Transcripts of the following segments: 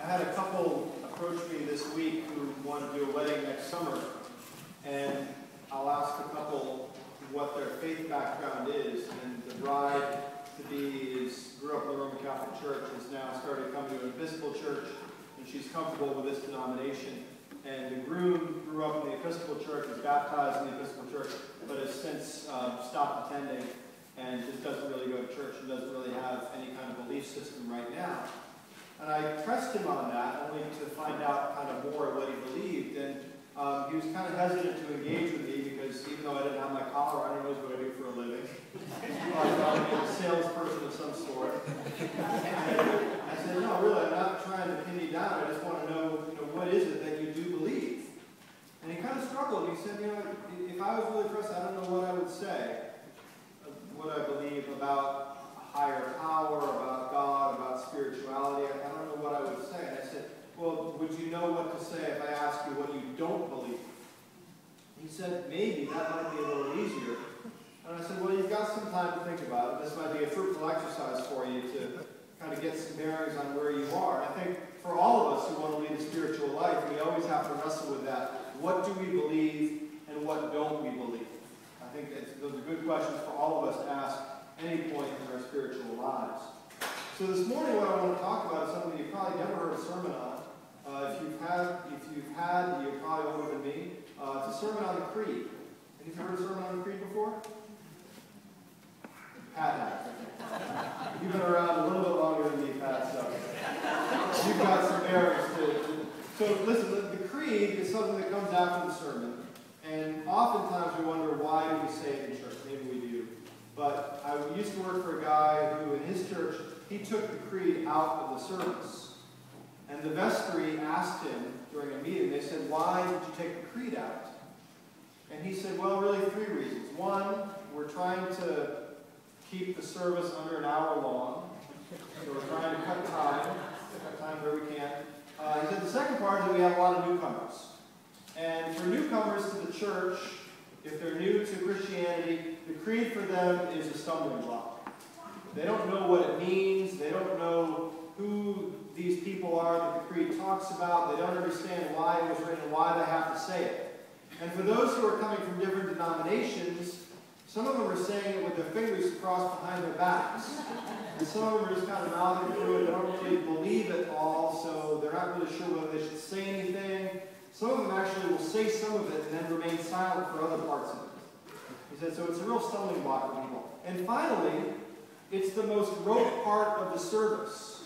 I had a couple approach me this week who want to do a wedding next summer, and I'll ask a couple what their faith background is, and the bride to be is grew up in the Roman Catholic Church, has now started coming to an Episcopal church, and she's comfortable with this denomination. And the groom grew up in the Episcopal Church, was baptized in the Episcopal Church, but has since uh, stopped attending and just doesn't really go to church and doesn't really have any kind of belief system right now. And I pressed him on that, only to find out kind of more what he believed. And um, he was kind of hesitant to engage with me because even though I didn't have my collar on, he knows what I do for a living. I thought I'd be a salesperson of some sort. And I said, no, really, I'm not trying to pin you down. I just want to know, you know, what is it that you do believe? And he kind of struggled. He said, you know, if I was really pressed, I don't know what I would say. What I believe about higher power, about God, about spirituality. I don't know what I would say. And I said, well, would you know what to say if I ask you what you don't believe? He said, maybe that might be a little easier. And I said, well, you've got some time to think about it. This might be a fruitful exercise for you to kind of get some bearings on where you are. And I think for all of us who want to lead a spiritual life, we always have to wrestle with that. What do we believe and what don't we believe? I think those are good questions for all of us to ask any point in our spiritual lives. So this morning, what I want to talk about is something you've probably never heard a sermon on. Uh, if you've had, if you've had, you're probably older than me. Uh, it's a sermon on the creed. Have you heard a sermon on the creed before? Pat has. You've been around a little bit longer than me, Pat. So you've got some bearings to, to. So listen, the, the creed is something that comes after the sermon, and oftentimes we wonder why do we say it in church? Maybe we do. But I used to work for a guy who, in his church, he took the creed out of the service. And the vestry asked him during a meeting, they said, why did you take the creed out? And he said, well, really three reasons. One, we're trying to keep the service under an hour long. So we're trying to cut time, cut time where we can. Uh, he said the second part is that we have a lot of newcomers. And for newcomers to the church, if they're new to Christianity, the creed for them is a stumbling block. They don't know what it means. They don't know who these people are that the creed talks about. They don't understand why it was written and why they have to say it. And for those who are coming from different denominations, some of them are saying it with their fingers crossed behind their backs. And some of them are just kind of mouthing through it. They don't really believe it all, so they're not really sure whether they should say anything. Some of them actually will say some of it and then remain silent for other parts of it. He said, so it's a real stumbling block for people. And finally, it's the most rote part of the service.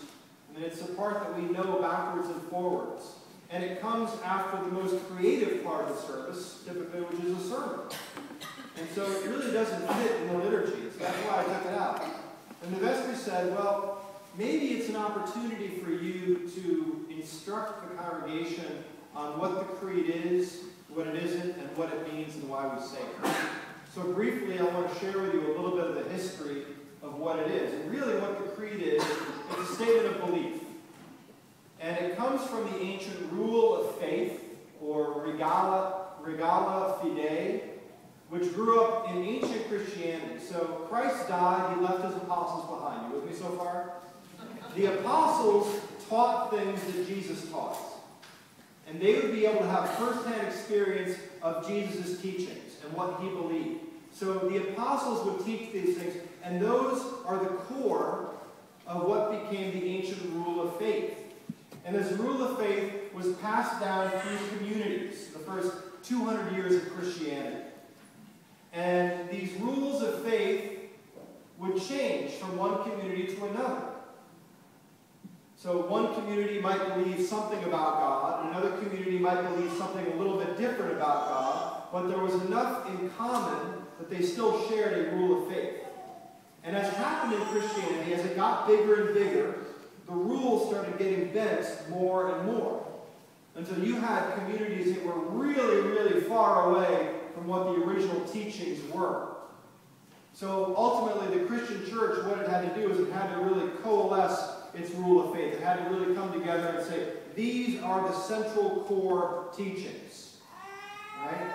And it's the part that we know backwards and forwards. And it comes after the most creative part of the service, typically, which is a sermon. And so it really doesn't fit in the liturgy. So That's why I took it out. And the vestry said, well, maybe it's an opportunity for you to instruct the congregation on what the creed is, what it isn't, and what it means and why we say it. So briefly, I want to share with you a little bit of the history of what it is. And really what the creed is, it's a statement of belief. And it comes from the ancient rule of faith, or regula, regula fidei, which grew up in ancient Christianity. So Christ died, he left his apostles behind. You with me so far? The apostles taught things that Jesus taught. And they would be able to have firsthand experience of Jesus' teachings and what he believed. So the apostles would teach these things, and those are the core of what became the ancient rule of faith. And this rule of faith was passed down through communities, the first 200 years of Christianity. And these rules of faith would change from one community to another. So one community might believe something about God, another community might believe something a little bit different about God, but there was enough in common that they still shared a rule of faith. And as happened in Christianity, as it got bigger and bigger, the rules started getting bent more and more. Until you had communities that were really, really far away from what the original teachings were. So ultimately, the Christian church, what it had to do is it had to really coalesce its rule of faith. It had to really come together and say, these are the central core teachings. Right?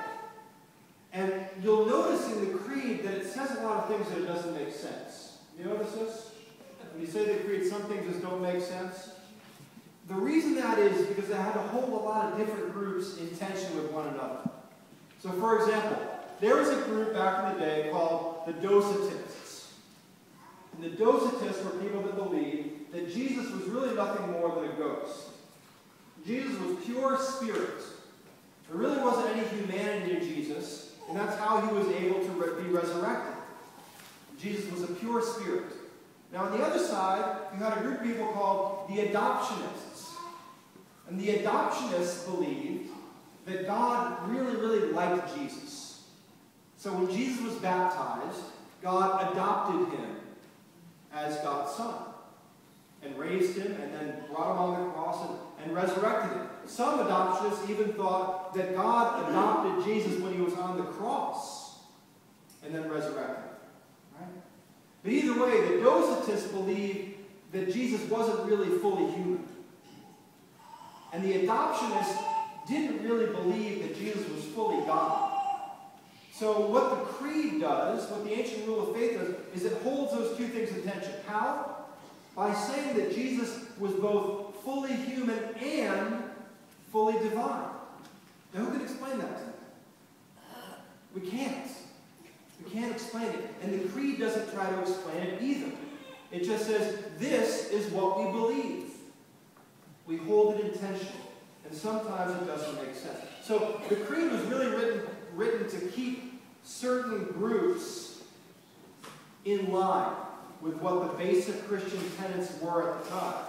And you'll notice in the creed that it says a lot of things that it doesn't make sense. You notice this? When you say the creed, some things just don't make sense. The reason that is because it had to hold a lot of different groups in tension with one another. So, for example, there was a group back in the day called the Docetists. And the Docetists were people that believed that Jesus was really nothing more than a ghost. Jesus was pure spirit. There really wasn't any humanity in Jesus, and that's how he was able to be resurrected. Jesus was a pure spirit. Now, on the other side, you had a group of people called the adoptionists. And the adoptionists believed that God really, really liked Jesus. So when Jesus was baptized, God adopted him as God's son and raised him and then brought him on the cross and, and resurrected him. Some adoptionists even thought that God adopted Jesus when he was on the cross and then resurrected him. Right? But either way, the Docetists believed that Jesus wasn't really fully human. And the adoptionists didn't really believe that Jesus was fully God. So what the creed does, what the ancient rule of faith does, is it holds those two things in tension. How? By saying that Jesus was both fully human and fully divine. Now who can explain that to? We can't. We can't explain it. And the creed doesn't try to explain it either. It just says, this is what we believe. We hold it in tension. And sometimes it doesn't make sense. So the creed was really written, written to keep certain groups in line with what the basic Christian tenets were at the time.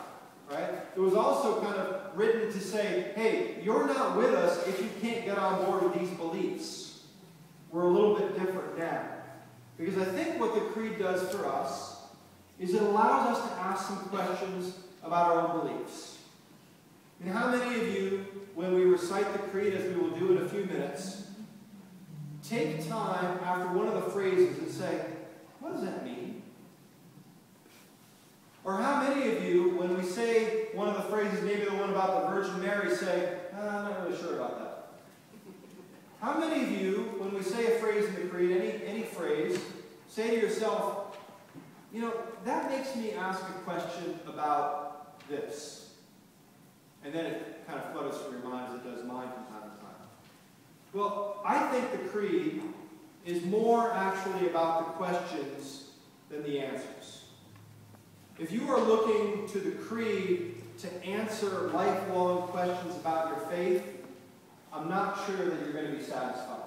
Right? It was also kind of written to say, hey, you're not with us if you can't get on board with these beliefs. We're a little bit different now. Because I think what the creed does for us is it allows us to ask some questions about our own beliefs. And how many of you, when we recite the creed, as we will do in a few minutes, take time after one of the phrases and say, what does that mean? Or how many of you, when we say one of the phrases, maybe the one about the Virgin Mary, say, ah, I'm not really sure about that? How many of you, when we say a phrase in the creed, any, any phrase, say to yourself, you know, that makes me ask a question about this. And then it kind of flutters through your mind as it does mine from time to time. Well, I think the creed is more actually about the questions than the answers. If you are looking to the creed to answer lifelong questions about your faith, I'm not sure that you're going to be satisfied.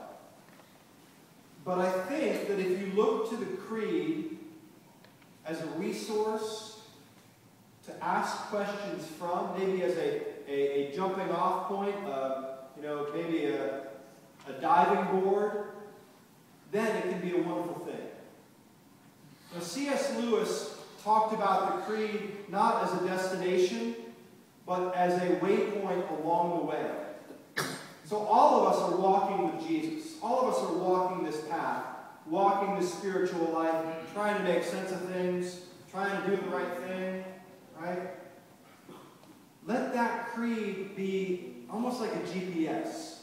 But I think that if you look to the creed as a resource to ask questions from, maybe as a, a, a jumping off point, uh, you know, maybe a, a diving board, then it can be a wonderful thing. Now, C.S. Lewis talked about the creed not as a destination, but as a waypoint along the way. So all of us are walking with Jesus. All of us are walking this path, walking this spiritual life, trying to make sense of things, trying to do the right thing, right? Let that creed be almost like a GPS.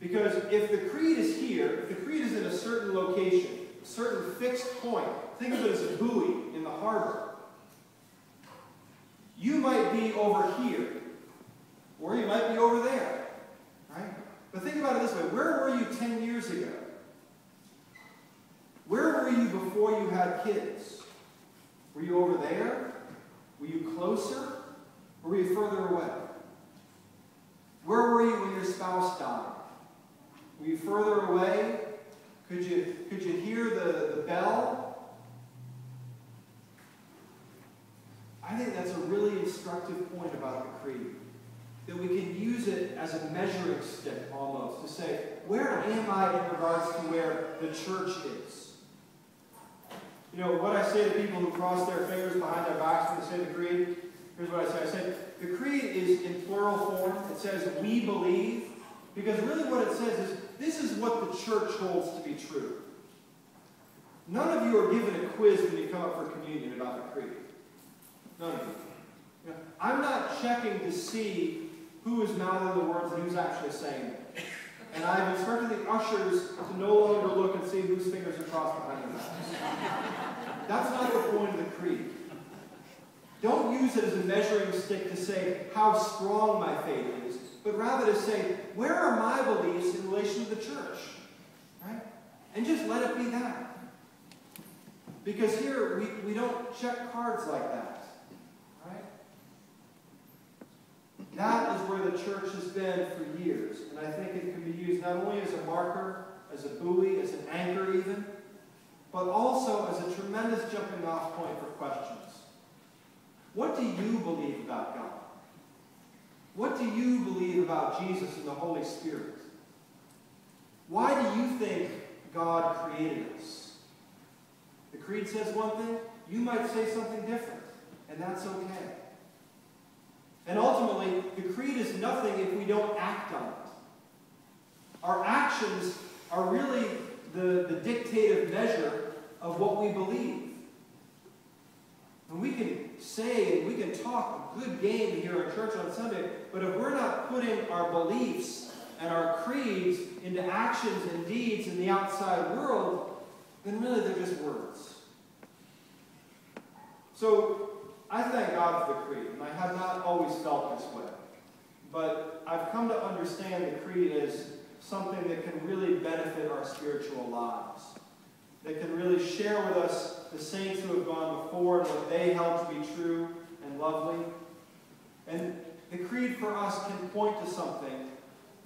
Because if the creed is here, if the creed is in a certain location, a certain fixed point, think of it as a buoy in the harbor. You might be over here, or you might be over there, right? But think about it this way. Where were you 10 years ago? Where were you before you had kids? Were you over there? Were you closer? Or were you further away? Where were you when your spouse died? Were you further away? Could you, could you hear the, the bell? I think that's a really instructive point about the creed. That we can use it as a measuring stick almost to say, where am I in regards to where the church is? You know, what I say to people who cross their fingers behind their backs when they say the creed, here's what I say. I say, the creed is in plural form. It says, we believe. Because really what it says is, this is what the church holds to be true. None of you are given a quiz when you come up for communion about the creed. I'm not checking to see who is mouthing the words and who's actually saying them. And I've instructed the ushers to no longer look and see whose fingers are crossed behind their backs. That's not the point of the creed. Don't use use it as a measuring stick to say how strong my faith is, but rather to say, where are my beliefs in relation to the church? Right? And just let it be that. Because here, we, we don't check cards like that. Right? That is where the church has been for years. And I think it can be used not only as a marker, as a buoy, as an anchor even, but also as a tremendous jumping off point for questions. What do you believe about God? What do you believe about Jesus and the Holy Spirit? Why do you think God created us? The Creed says one thing, you might say something different, and that's okay. And ultimately, nothing if we don't act on it. Our actions are really the, the dictative measure of what we believe. And we can say and we can talk a good game here in church on Sunday, but if we're not putting our beliefs and our creeds into actions and deeds in the outside world, then really they're just words. So I thank God for the creed, and I have not always felt this way. But I've come to understand the creed as something that can really benefit our spiritual lives, that can really share with us the saints who have gone before and what they held to be true and lovely. And the creed for us can point to something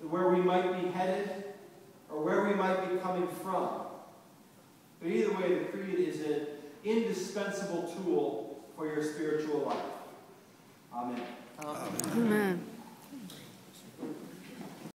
where we might be headed or where we might be coming from. But either way, the creed is an indispensable tool for your spiritual life. Amen. Amen. Amen.